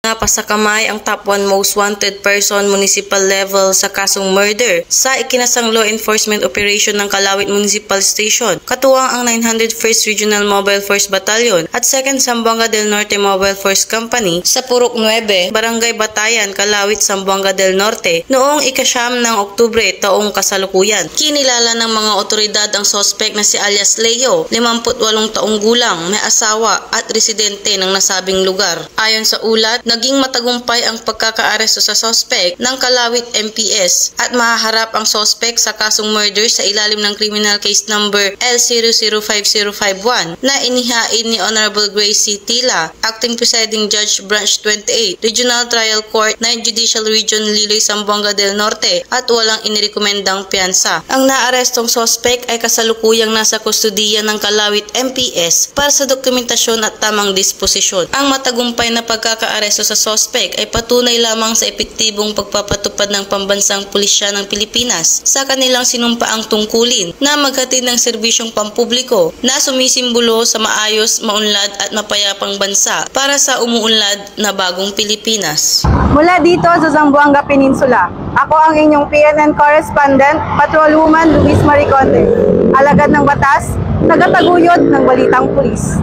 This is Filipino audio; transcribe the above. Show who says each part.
Speaker 1: nga pasakamay ang top 1 most wanted person municipal level sa kasong murder sa ikinasang law enforcement operation ng Kalawit Municipal Station. Katuwang ang 901st Regional Mobile Force Battalion at 2nd Zamboanga del Norte Mobile Force Company sa Purok 9, Barangay Batayan, Kalawit, Zamboanga del Norte noong ikasyam ng Oktubre taong kasalukuyan. Kinilala ng mga otoridad ang sospek na si alias Leo, 58 taong gulang, may asawa at residente ng nasabing lugar. Ayon sa ulat, naging matagumpay ang pagkakaaresto sa sospek ng Kalawit MPS at mahaharap ang sospek sa kasong murder sa ilalim ng criminal case number L005051 na inihain ni Honorable Grace. Tila, Acting Presiding Judge Branch 28, Regional Trial Court 9 Judicial Region Liloy, Zamboanga del Norte at walang inirekomendang piyansa. Ang naarestong sospek ay kasalukuyang nasa kustudiya ng Kalawit MPS para sa dokumentasyon at tamang disposisyon. Ang matagumpay na pagkakaaresto sa sospek ay patunay lamang sa epektibong pagpapatupad ng pambansang pulisya ng Pilipinas sa kanilang sinumpaang tungkulin na maghatid ng serbisyong pampubliko na sumisimbolo sa maayos, maunlad at mapayapang bansa para sa umuunlad na bagong Pilipinas.
Speaker 2: Mula dito sa Zamboanga Peninsula, ako ang inyong PNN correspondent, Patrolwoman Luis Mariconde. Alagad ng batas, tagataguyod ng Balitang Pulis.